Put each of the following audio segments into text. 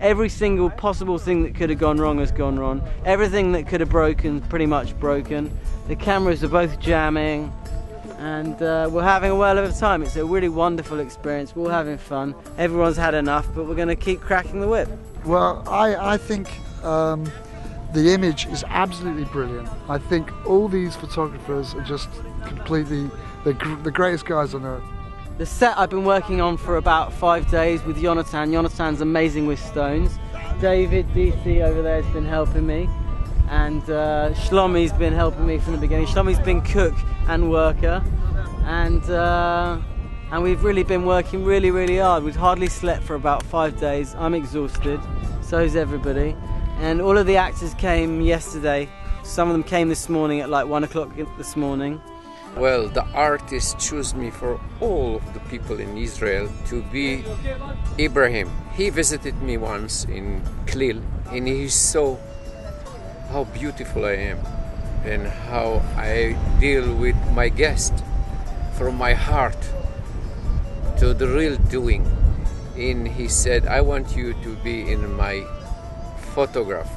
Every single possible thing that could have gone wrong has gone wrong. Everything that could have broken, pretty much broken. The cameras are both jamming, and uh, we're having a whirl of a time. It's a really wonderful experience. We're all having fun. Everyone's had enough, but we're going to keep cracking the whip. Well, I, I think um, the image is absolutely brilliant. I think all these photographers are just completely the, the greatest guys on earth. The set I've been working on for about five days with Jonathan. Jonathan's amazing with stones. David DC over there has been helping me. And uh, Shlomi's been helping me from the beginning. Shlomi's been cook and worker. And uh, and we've really been working really, really hard. We've hardly slept for about five days. I'm exhausted. So's everybody. And all of the actors came yesterday. Some of them came this morning at like one o'clock this morning. Well, the artist chose me for all of the people in Israel to be Ibrahim. He visited me once in Klil and he saw how beautiful I am and how I deal with my guest from my heart to the real doing. And he said, I want you to be in my photograph.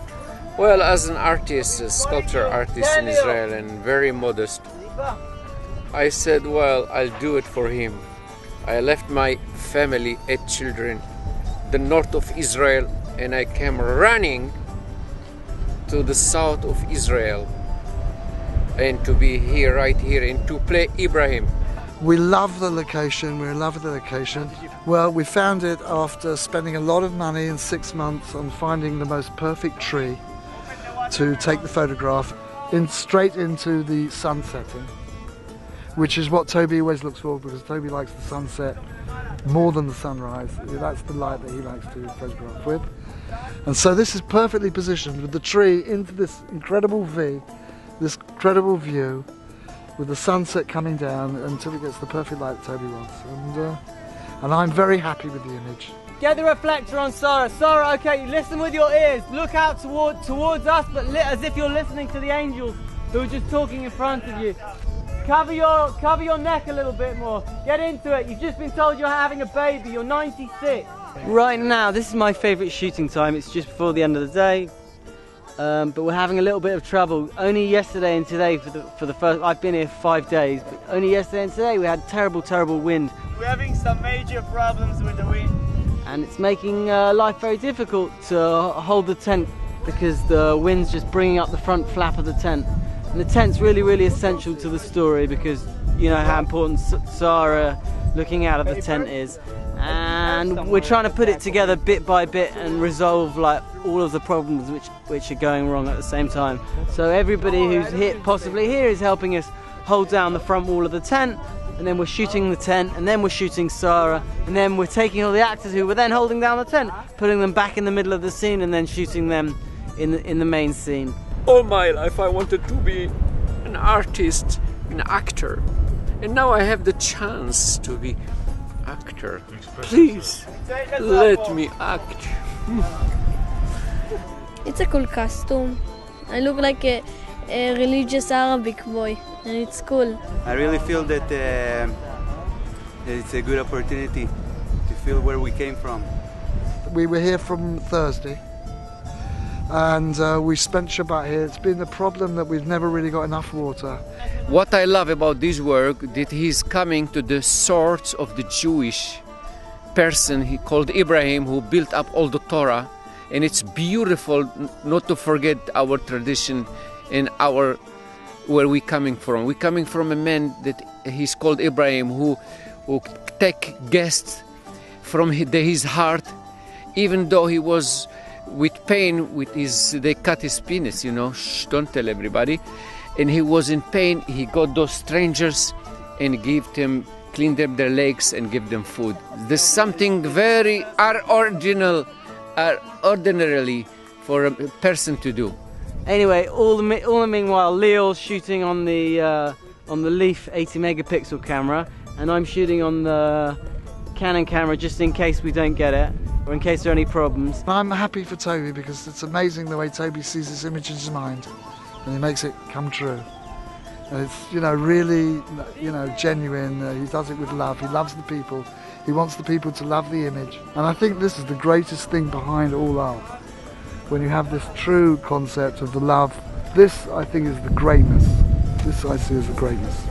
Well, as an artist, a sculpture artist in Israel, and very modest, I said, well, I'll do it for him. I left my family, eight children, the north of Israel, and I came running to the south of Israel and to be here, right here, and to play Ibrahim. We love the location, we love the location. Well, we found it after spending a lot of money in six months on finding the most perfect tree to take the photograph in straight into the sun setting which is what Toby always looks for because Toby likes the sunset more than the sunrise. That's the light that he likes to photograph with. And so this is perfectly positioned with the tree into this incredible V, this incredible view, with the sunset coming down until it gets the perfect light that Toby wants. And, uh, and I'm very happy with the image. Get the reflector on Sarah. Sarah, okay, listen with your ears. Look out toward, towards us, but as if you're listening to the angels who are just talking in front of you. Cover your, cover your neck a little bit more. Get into it. You've just been told you're having a baby. You're 96. Right now, this is my favourite shooting time. It's just before the end of the day. Um, but we're having a little bit of trouble. Only yesterday and today for the, for the first, I've been here five days, but only yesterday and today we had terrible, terrible wind. We're having some major problems with the wind. And it's making uh, life very difficult to hold the tent because the wind's just bringing up the front flap of the tent. And the tent's really, really essential to the story because you know how important Sarah looking out of the tent is. And we're trying to put it together bit by bit and resolve like all of the problems which which are going wrong at the same time. So everybody who's hit possibly here is helping us hold down the front wall of the tent and then we're shooting the tent, and then we're shooting Sarah, and then we're taking all the actors who were then holding down the tent, putting them back in the middle of the scene, and then shooting them in the, in the main scene all my life I wanted to be an artist, an actor. And now I have the chance to be actor. Please let me act. It's a cool costume. I look like a, a religious Arabic boy, and it's cool. I really feel that, uh, that it's a good opportunity to feel where we came from. We were here from Thursday and uh, we spent Shabbat here. It's been the problem that we've never really got enough water. What I love about this work that he's coming to the source of the Jewish person he called Ibrahim who built up all the Torah and it's beautiful not to forget our tradition and our where we coming from. We're coming from a man that he's called Ibrahim who who take guests from his heart even though he was with pain with his they cut his penis you know. Shh, don't tell everybody. And he was in pain. He got those strangers and gave them cleaned up their legs and give them food. There's something very original uh, ordinarily for a person to do. Anyway all the all the meanwhile Leo's shooting on the uh, on the Leaf 80 megapixel camera and I'm shooting on the Canon camera just in case we don't get it in case there are any problems. I'm happy for Toby because it's amazing the way Toby sees this image in his mind and he makes it come true. And it's, you know, really, you know, genuine. Uh, he does it with love. He loves the people. He wants the people to love the image. And I think this is the greatest thing behind all art. When you have this true concept of the love, this I think is the greatness. This I see as the greatness.